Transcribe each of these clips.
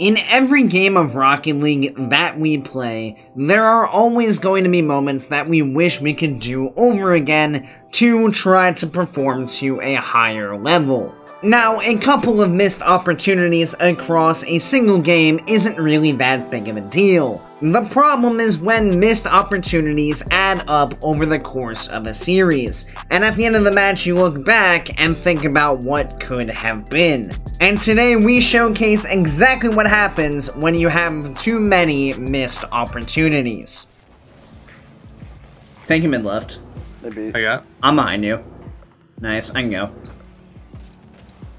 In every game of Rocket League that we play, there are always going to be moments that we wish we could do over again to try to perform to a higher level. Now, a couple of missed opportunities across a single game isn't really that big of a deal. The problem is when missed opportunities add up over the course of a series, and at the end of the match you look back and think about what could have been. And today we showcase exactly what happens when you have too many missed opportunities. Thank you, mid left. Maybe. I got. I'm behind you. Nice, I can go.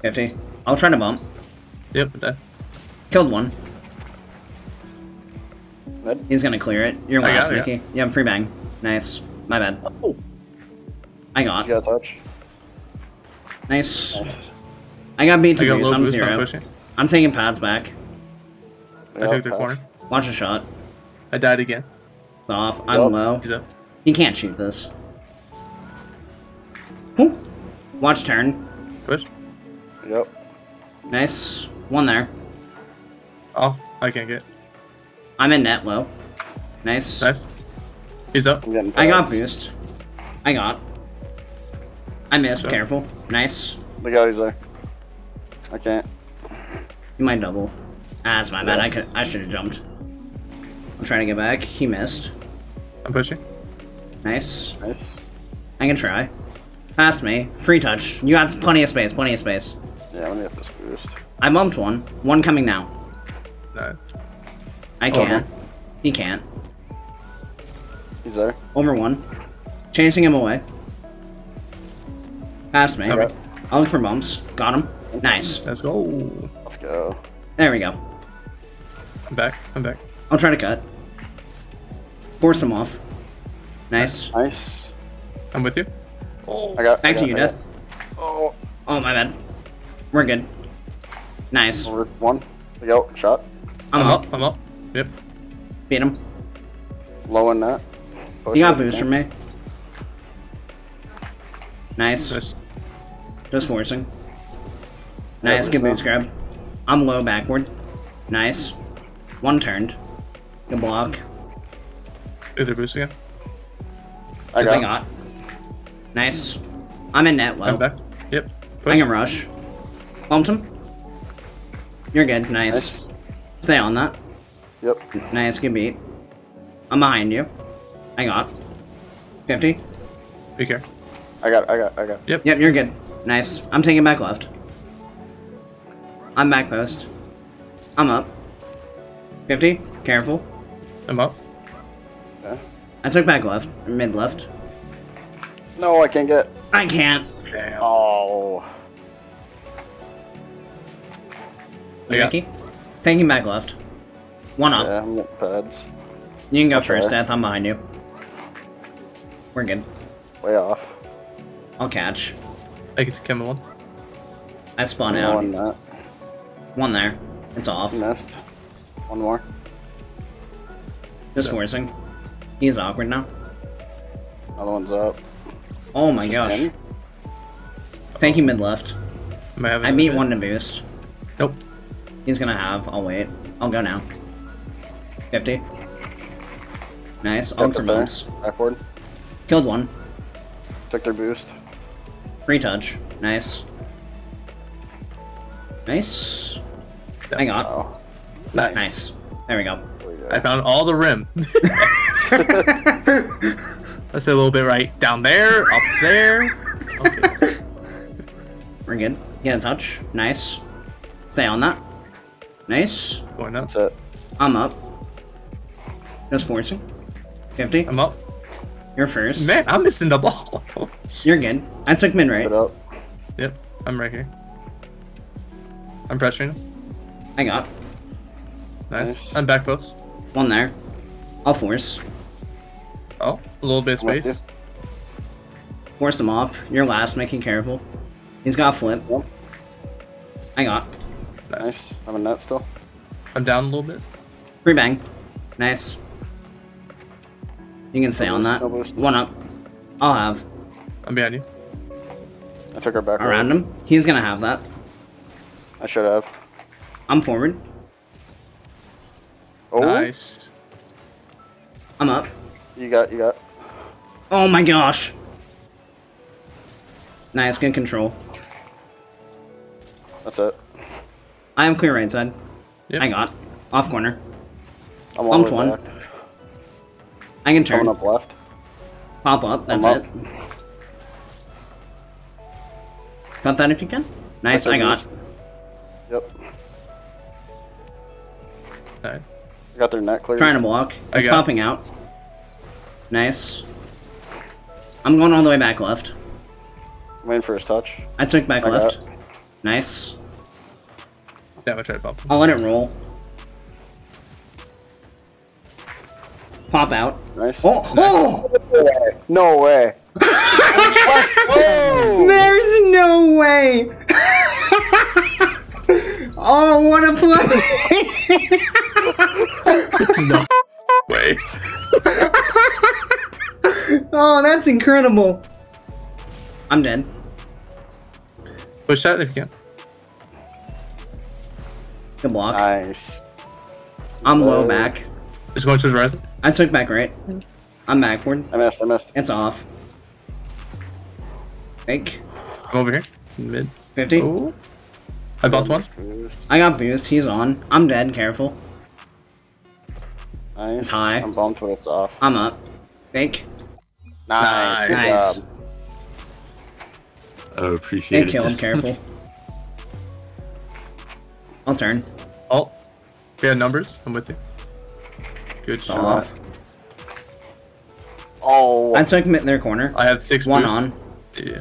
50. I'll try to bump. Yep, dead. Killed one. Mid? He's gonna clear it. You're I got last, it, Mickey. Yeah, free bang. Nice. My bad. Oh, I you got. got a touch. Nice. Nice. I got beat to I got boost. low I'm boost, I'm zero. I'm taking pads back. I Yeah, took their corner. Watch a shot. I died again. It's off. I'm up. low. He's up. He can't shoot this. Whew. Watch turn. Push. Yep. Nice. One there. Oh, I can't get. I'm in net low. Nice. Nice. He's up. I'm getting I got pads. boost. I got. I missed. Sure. Careful. Nice. Look out, he's there. I can't. He might double. Ah, that's my bad. I could. I should have jumped. I'm trying to get back. He missed. I'm pushing. Nice. Nice. I can try. Past me. Free touch. You got plenty of space. Plenty of space. Yeah, let me get this boost. I bumped one. One coming now. No. I can't. He can't. He's there. Over one. Chasing him away. Past me. Okay. I'll look for bumps. Got him. Nice. Let's go. Let's go. There we go. I'm back. I'm back. I'll try to cut. Force him off. Nice. Nice. I'm with you. Oh. I got. I Back to you, I got- Death. Oh, Oh, my bad. We're good. Nice. one. Look out, shot. I'm I'm up. up. I'm up. Yep. Beat him. Low in that. Push You got it. boost from me. Nice. Nice. Just forcing. Yeah, Nice, good boost boost grab. I'm low backward. Nice. One turned. Good block. Is there boost again? I As I got. got. Nice. I'm in net low. I'm back. Yep. Push. I can rush. Bumped him. You're good. Nice. Nice. Stay on that. Yep. Nice, good beat. I'm behind you. I got. 50. Be care. I got. I got. I got. Yep. Yep, you're good. Nice. I'm taking back left. I'm back post. I'm up. 50. Careful. I'm up. Yeah. I took back left. Mid left. No, I can't get. I can't. Oh. I got- Ricky. Taking back left. One up. Yeah, I'm getting pads. You can go Okay. first, Death. I'm behind you. We're good. Way off. I'll catch. I get to kill one. I spawn No out. on that. One there. It's off. Missed. One more. Just forcing. He's awkward now. Another one's up. Oh my gosh. him. Thank you, mid left. Am I having beat one to boost. Nope. He's gonna have. I'll wait. I'll go now. 50. Nice. I'll look Got for the bumps. Backward. Killed one. Took their boost. Free touch. Nice. Nice. I got. Oh. Nice. Nice. There we go. There we go. I found all the rim. Let's say a little bit right down there, up there. Okay. We're good. Get a touch. Nice. Stay on that. Nice. Going up. That's it. I'm up. Just forcing. 50. I'm up. You're first. Man, I'm missing the ball. You're good. I took mid right. Put up. yep, I'm right here. I'm pressuring. I got. Nice. Nice. I'm back post. One there. I'll force. Oh, a little bit of space. Force him off. You're last, making careful. He's got flip. Yep. I got. Nice. Nice. I'm in that still. I'm down a little bit. Free bang. Nice. You can stay No on that. no boost. One up. I'll have. I'm behind you. I took her back. Around him. He's gonna have that. I should have. I'm forward. Oh, Nice. I'm up. you got, you got. Oh my gosh. Nice, good control. That's it. I am clear right side. Yep. I got. Off corner. I'm all Bumped one. back. I can turn. Coming up left. Pop up, that's I'm it. up. Got that if you can. Nice, I got. Yep. Nice. I got their net clear. Trying to block. I It's popping out. Nice. I'm going all the way back left. Waiting for his touch. I took back I left. got- Nice. Damn, I tried to bump him. I'll let it roll. Pop out. Nice. Oh! Oh! No way. Whoa! There's no way! oh, what a play! no way. oh, that's incredible. I'm dead. Push that if you can. Good block. Nice. I'm low Whoa. back. Just going to his horizon. I took back right. I'm backward. I missed. I missed. It's off. Fake. I'm over here. Mid. 50. Oh. I bumped one. Boost. I got boost. He's on. I'm dead. Careful. Nice. It's high. I'm bumped when it's off. I'm up. Fake. Nice. Good Nice. job. I appreciate Get it. killed. Careful. I'll turn. Oh. We had numbers. I'm with you. Good It's shot. off. Oh. I took in their corner. I have six One boosts. on. Yeah.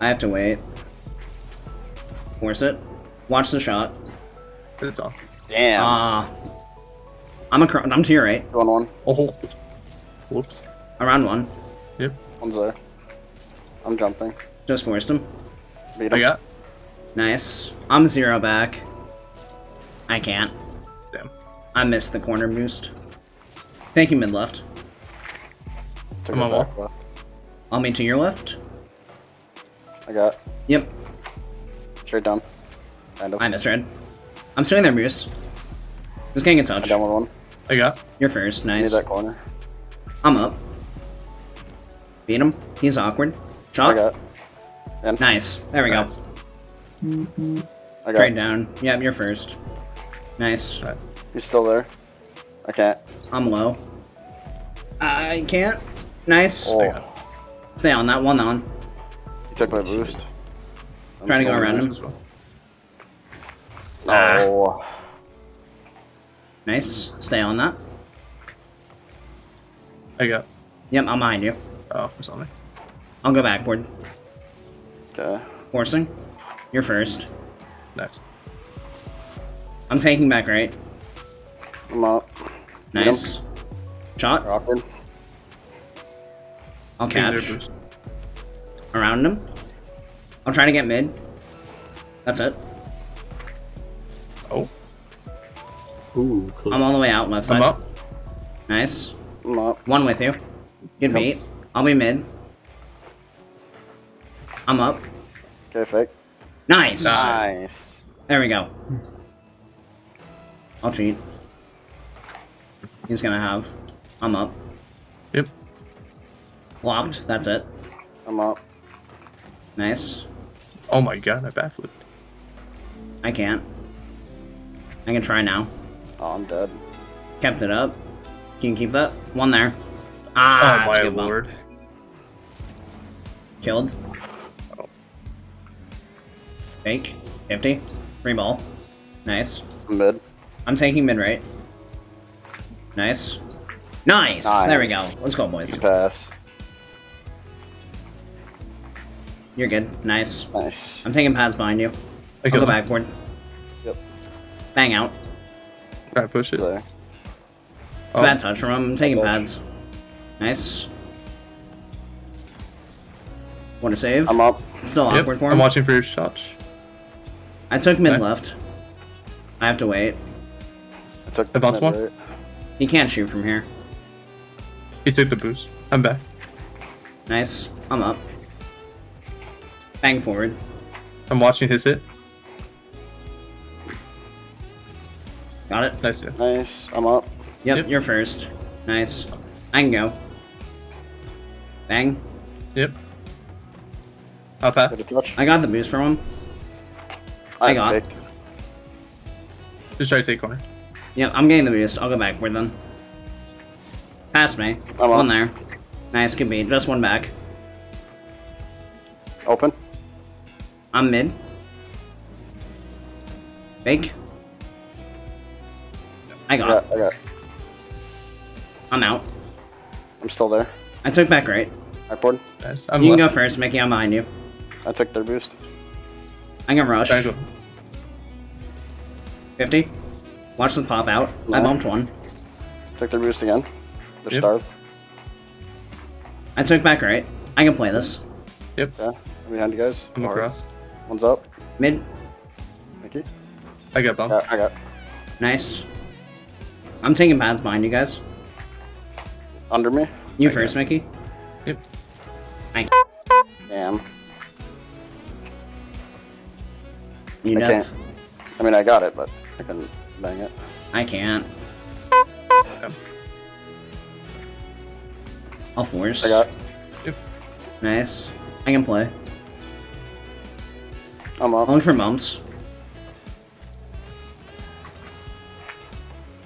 I have to wait. Force it. Watch the shot. It's off. Damn. Ah. I'm a cr- I'm to your right. Going one. Oh. Whoops. Around one. Yep. One's there. I'm jumping. Just forced him. Beat I him. got. Nice. I'm zero back. I can't. Damn. I missed the corner boost. Thank you, mid left. Took I'm it on back wall. left. I'll meet to your left. I got. Yep. Straight down. Kind of. I missed red. I'm stealing their boost. Just getting a I'm touch. down with one. I got. You're first. Need Nice. that corner. I'm up. Beat him. He's awkward. I got. In. Nice. There we Nice. go. I got. Trade down. Yep, you're first. Nice. Nice. He's still there. I can't. I'm low. I can't. Nice. Oh. Stay on that one on. You took my boost. I'm Trying to go still around him. As well. No. Nice. Stay on that. I got. Yep, I'm behind you. Oh, there's on me. I'll go backward. Okay. Forcing. You're first. Nice. I'm tanking back right. I'm up. Beat him. Nice. Shot. Awkward. I'll catch. Around him. I'm trying to get mid. That's it. Oh. Ooh, close. I'm all the way out left side. I'm up. Nice. I'm up. One with you. Good Yep. beat. I'll be mid. I'm up. Okay, fake. Nice. Nice. There we go. I'll cheat. He's gonna have. I'm up. Yep. Locked. That's it. I'm up. Nice. Oh my god, I backflipped. I can't. I can try now. Oh, I'm dead. Kept it up. Can you keep that? One there. Ah, oh my good bump. lord. Killed. Oh. Fake. 50. Free ball. Nice. I'm mid. I'm taking mid right. Nice. Nice. There we go. Let's go, boys. Good pass. You're good. Nice. Nice. I'm taking pads behind you. I I'll go him. backward. Yep. Bang out. Try to push it. There. It's Oh, bad um, touch from him. I'm taking pads. Nice. Want to save? I'm up. It's still Yep, awkward for him. I'm watching for your shots. I took mid Okay. left. I have to wait. I took I bounced one. right. He can't shoot from here. He took the boost. I'm back. Nice. I'm up. Bang forward. I'm watching his hit. Got it. Nice hit. Nice. I'm up. Yep, Yep. you're first. Nice. I can go. Bang. Yep. I'll pass. Get a touch. I got the boost from him. I got it. Just try to take corner. Yep, I'm getting the boost. I'll go backward then. Pass me. I'm one on. there. Nice, good beat. Just one back. Open. I'm mid. Fake. I I got. got, I got. it. I'm out. I'm still there. I took back right. Backboard. Nice. I'm You can go first, Mickey. I'm behind you. I took their boost. I'm gonna rush. Try to go. 50. Watch them pop out. I bumped one. Took their boost again. They're Yep. starved. I took back right. I can play this. Yep. Yeah. I'm behind you guys. I'm Hard. across. One's up. Mid. Mickey. I got bump. Yeah, I got. Nice. I'm taking pads behind you guys. Under me. You first, Mickey. Yep. Thanks. Damn. You I know. can't. I mean, I got it, but I couldn't bang it. I can't. Yep. I'll force. I got. Nice. I can play. I'm up. I'll look for bumps.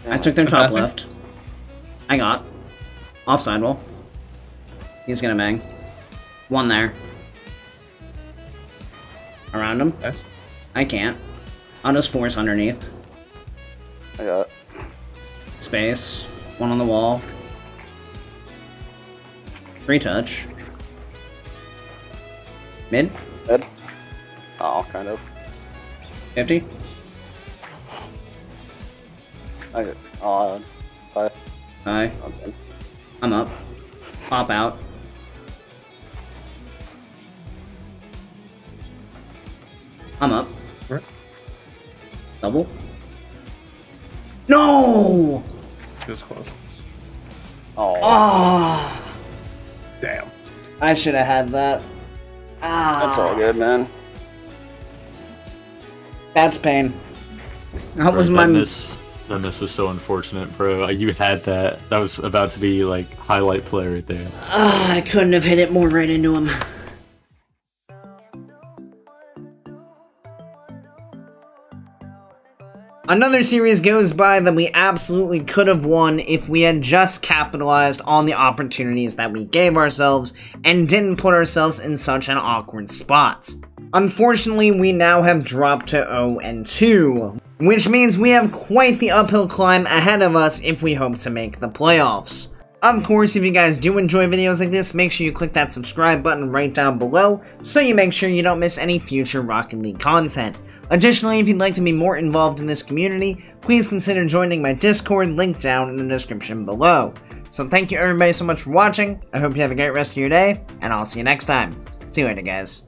I took their I'm top passing. left. I got. Offside wall. He's gonna bang. One there. Around him. Nice. I can't. I'll just force underneath. I got. Space. One on the wall. Free touch. Mid. Ed. Oh, kind of. 50. I got. Oh, uh, five. Hi. Okay. I'm up. Pop out. I'm up. Double. No! It was close. Oh. Ah! Damn. I should have had that. Ah. That's all good, man. That's pain. That was my. that miss. That miss was so unfortunate, bro. You had that. That was about to be like highlight play right there. Ah, I couldn't have hit it more right into him. Another series goes by that we absolutely could have won if we had just capitalized on the opportunities that we gave ourselves and didn't put ourselves in such an awkward spot. Unfortunately, we now have dropped to 0 and 2, which means we have quite the uphill climb ahead of us if we hope to make the playoffs. Of course, if you guys do enjoy videos like this, make sure you click that subscribe button right down below so you make sure you don't miss any future Rocket League content. Additionally, if you'd like to be more involved in this community, please consider joining my Discord link down in the description below. So thank you everybody so much for watching, I hope you have a great rest of your day, and I'll see you next time. See you later guys.